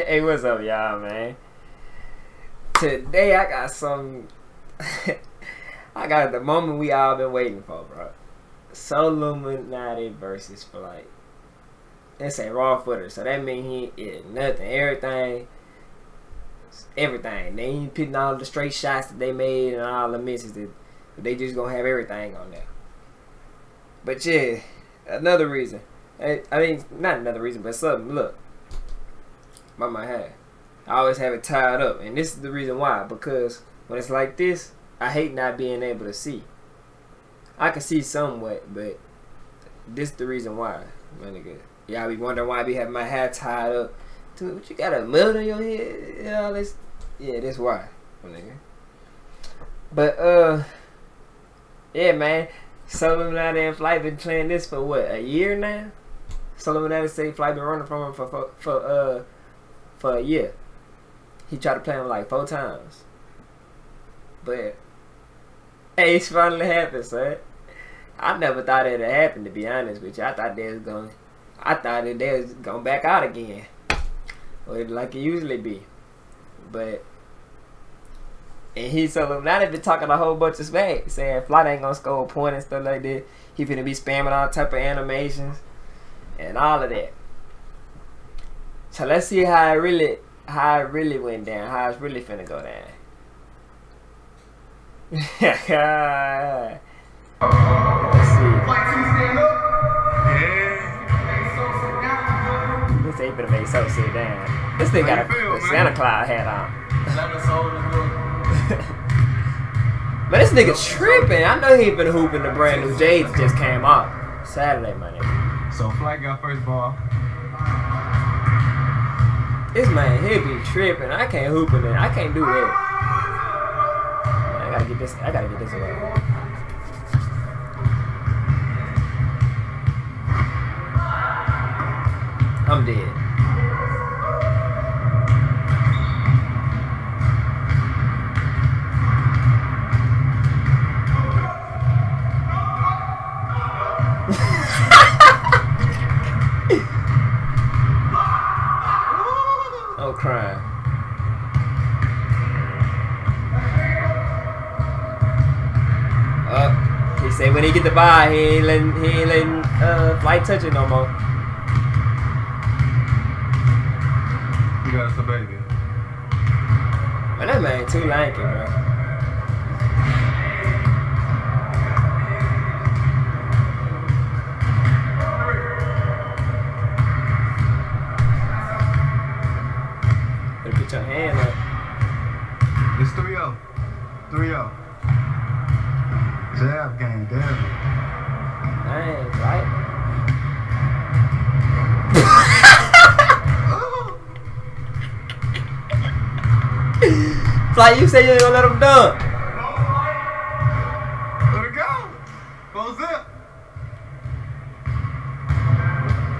Hey, what's up, y'all, man? Today I got some. I got the moment we all been waiting for, bro. Illuminati versus Flight. It's a raw footer, so that means he is nothing. Everything, everything. They ain't putting all the straight shots that they made and all the misses. That they just gonna have everything on there. But yeah, another reason. I, I mean, not another reason, but something. Look, by my hair. I always have it tied up, and this is the reason why. Because when it's like this, I hate not being able to see. I can see somewhat, but this is the reason why, my nigga. Y'all be wondering why I be having my hair tied up. Dude, you got a mud on your head? Know, this, yeah, that's why, my nigga. But uh, yeah, man. Solomon and Flight been playing this for what a year now. Solomon say Flight been running from him for for, for uh for a year. He tried to play him like four times. But hey, it's finally happened, son. I never thought it'd happen to be honest with you. I thought they was going I thought that they was going back out again. Or like it usually be. But and he so now they been talking a whole bunch of smack, saying Flight ain't gonna score a point and stuff like that. He finna be spamming all type of animations and all of that. So let's see how it really how it really went down, how it's really finna go down. let's see. This ain't finna make so sit down. This thing got a, a Santa Claus hat on. but this nigga tripping. I know he been hooping the brand new Jades just came out. Saturday, my nigga. So Flight got first ball. This man, he be tripping. I can't hoop in it. I can't do that. I gotta get this. I gotta get this away. I'm dead. He say when he get the ball, he ain't letting he ain't letting uh flight touch it no more. You got us a baby. Man, that man too lanky, bro. Better put your hand up. It's 3 0. 3 0. Jab game, damn it. Dang, right? Fly, you say you ain't gonna let him dunk. Let it go. Go zip.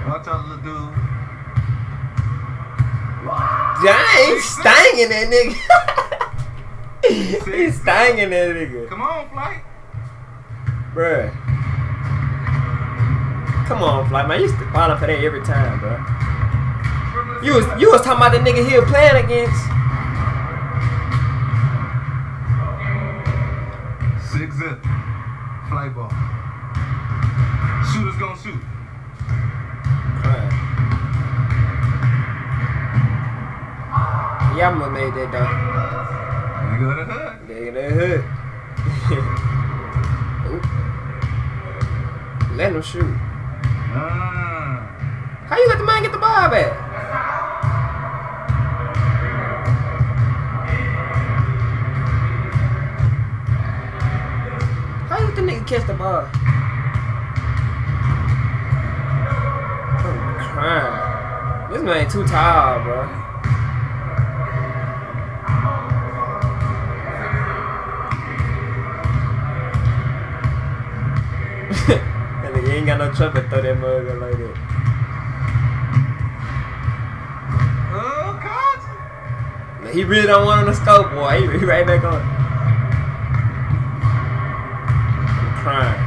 Watch out, little dude. Dang, he's stanging that nigga. he's stanging that nigga. Bruh. Come on, Fly, man. You used to bottom for that every time, bro. You was you was talking about the nigga he was playing against. Six zip. Fly ball. Shooters gonna shoot. Yeah, I'm gonna make that though. Nigga the hood. Nigga that hood. Let him shoot. Ah. How you let the man get the ball back? How you let the nigga catch the ball? I'm crying. This man too tall, bro. Got no trumpet throw that mug like that. He really don't want on the scope, boy. He, he right back on. I'm crying.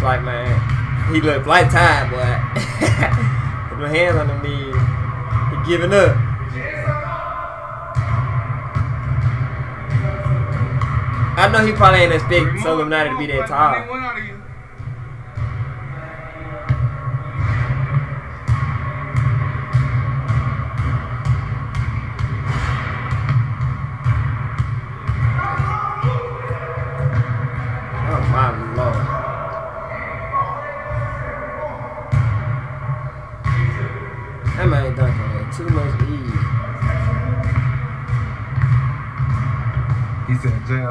Flight man. He look flight tired, boy. Put my hands on the knee. giving up. I know he probably ain't expect Illuminati to be that tall.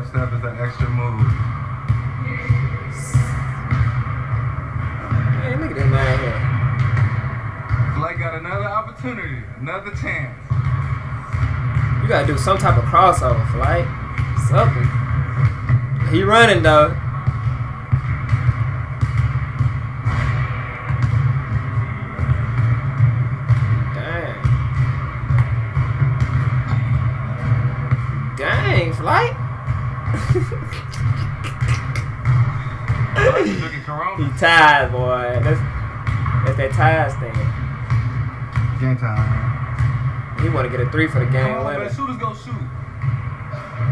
Jab step is an extra move. Man, look at that man here. Blake got another opportunity, another chance. You gotta do some type of crossover, flight. Something. He running though. Dang. Dang, flight. He's looking he Corona. tired, boy. That's that's that tired thing. Game time. He want to get a three for the Come game on, man. Shooters go shoot.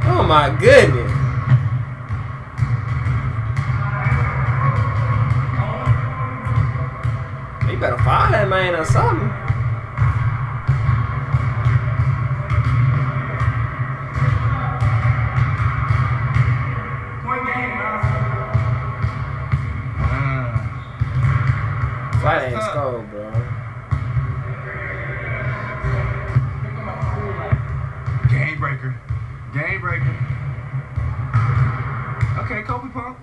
Oh my goodness. You better fire that man or something. Breaker. Game breaker. Okay, Kobe Pump.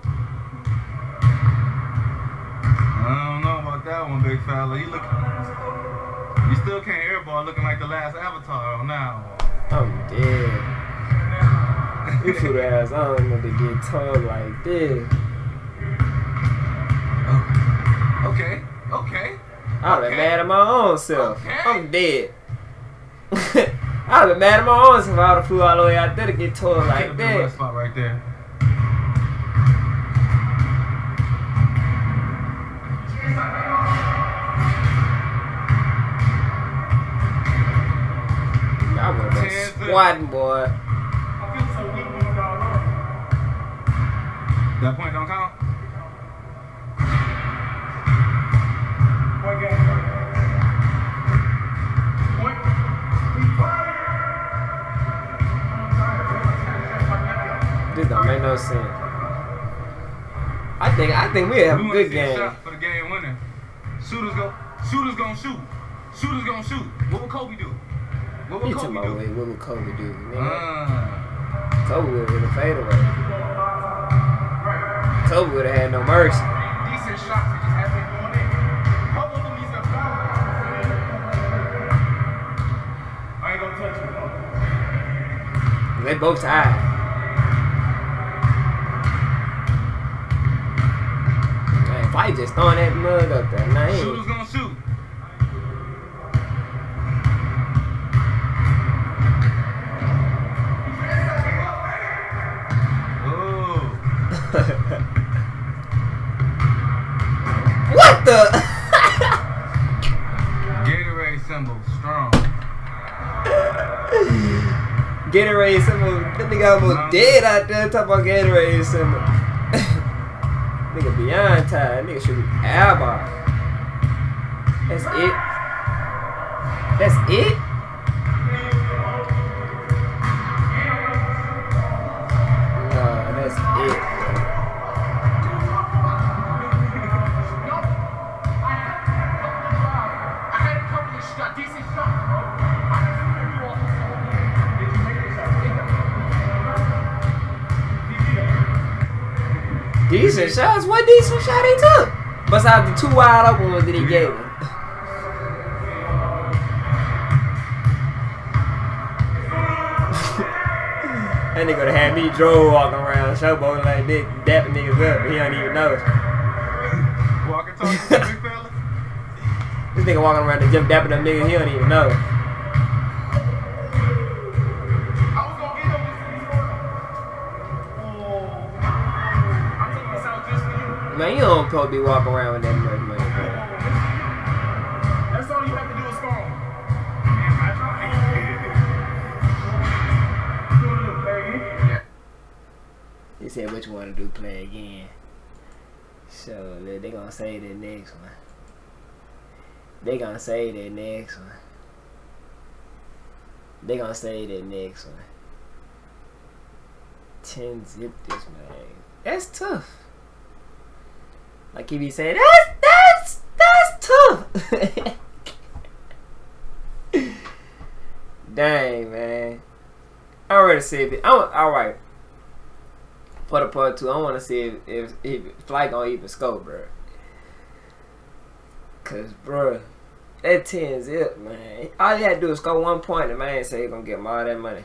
I don't know about that one, big fella. You look. You still can't airball looking like the last avatar on now. I'm dead. You put ass on when they get told like this. Okay, okay. Have been mad at my own self. Okay. I'm dead. I'd have been mad at my own if I would have flew all the way out there to get told like Could've been a that. spot right there. I would have been Ten to- squatting, boy. That point don't count. Don't make no sense. I think I think we have We a good a game. shot for the game winner. Shooters go. Shooters gonna shoot. Shooters gonna shoot. What would Kobe do? What would Kobe do? wait, what would Kobe do? Ah. Kobe would have fade away. Kobe would have had no mercy. decent shots. He just hasn't just throwing that mug up there, ain't- Shooters gonna shoot. What the? Gatorade symbol, strong. Gatorade symbol. That nigga almost dead out there talking about Gatorade symbol. Nigga beyond tired. Nigga should be airball. That's it. That's it? Decent shots? What decent shot he took? Besides the two wide open ones that he gave him. That nigga would have had me drove walking around showboating like this, dapping niggas up, he don't even know it. Walking talking to big fella. This nigga walking around the gym dapping them niggas, he don't even know it. Man, you don't probably be walking around with that much money. That's all you have to do is fall. They said which one to do play again. So they're gonna say the next one. They gonna say the next one. They gonna say the next one. Ten zip this man. That's tough. Like he be saying, that's that's that's tough. Dang man. I already said it. I'm alright. For the part two, I wanna see if if, if flight gonna even score, bro. Cause bro, that 10 zip, man. All you had to do is score one point and man say you're gonna get him all that money.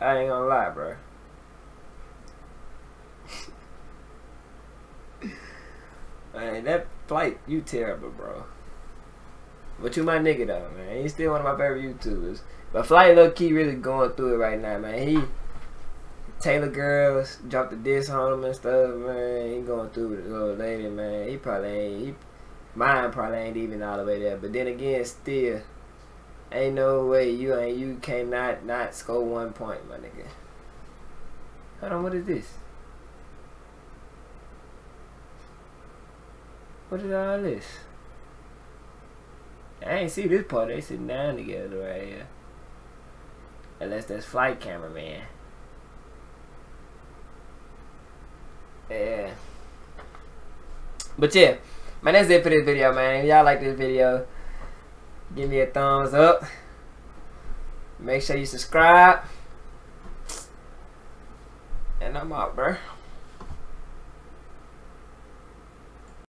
I ain't gonna lie, bro. Man, that flight, you terrible, bro. But you my nigga though, man. He's still one of my favorite YouTubers. But Flight low key really going through it right now, man. He Taylor Girlz dropped the diss on him and stuff, man. He going through with the little lady, man. He probably ain't he mine probably ain't even all the way there. But then again, still ain't no way you ain't you cannot not score one point, my nigga. Hold on, what is this? What is all this? I ain't see this part. They sitting down together right here. Unless that's flight cameraman. Yeah. But yeah, man, that's it for this video, man. If y'all like this video, give me a thumbs up. Make sure you subscribe. And I'm out, bro.